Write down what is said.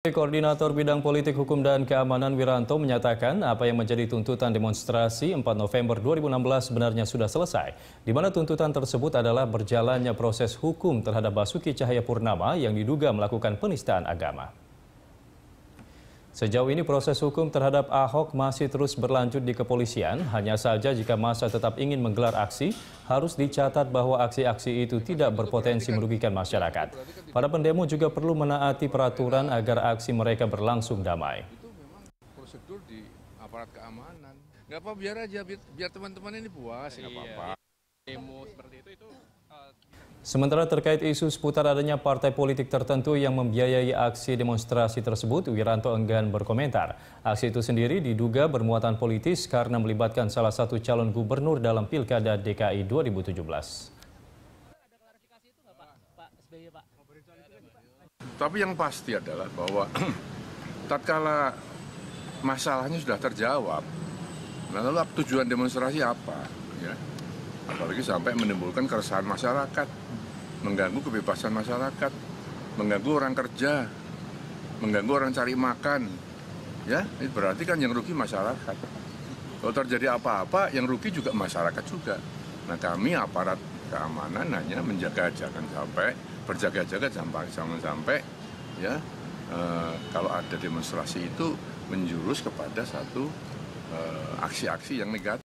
Koordinator Bidang Politik Hukum dan Keamanan Wiranto menyatakan apa yang menjadi tuntutan demonstrasi 4 November 2016 sebenarnya sudah selesai, di mana tuntutan tersebut adalah berjalannya proses hukum terhadap Basuki Cahayapurnama yang diduga melakukan penistaan agama. Sejauh ini proses hukum terhadap Ahok masih terus berlanjut di kepolisian. Hanya saja jika masa tetap ingin menggelar aksi, harus dicatat bahwa aksi-aksi itu tidak berpotensi merugikan masyarakat. Para pendemo juga perlu menaati peraturan agar aksi mereka berlangsung damai. Itu memang prosedur di aparat keamanan. Nggak apa biar aja, biar teman-teman ini puas, nggak apa-apa. Demo seperti itu itu Sementara terkait isu seputar adanya partai politik tertentu yang membiayai aksi demonstrasi tersebut, Wiranto enggan berkomentar. Aksi itu sendiri diduga bermuatan politis karena melibatkan salah satu calon gubernur dalam Pilkada DKI 2017. Tapi yang pasti adalah bahwa tatkala masalahnya sudah terjawab, nah lalu tujuan demonstrasi apa? Ya, apalagi sampai menimbulkan keresahan masyarakat, mengganggu kebebasan masyarakat, mengganggu orang kerja, mengganggu orang cari makan. Ya, itu berarti kan yang rugi masyarakat. Kalau terjadi apa-apa, yang rugi juga masyarakat juga. Nah kami aparat keamanan hanya menjaga jangan sampai berjaga-jaga sampai jangan sampai ya eh, kalau ada demonstrasi itu menjurus kepada satu eh, aksi-aksi yang negatif.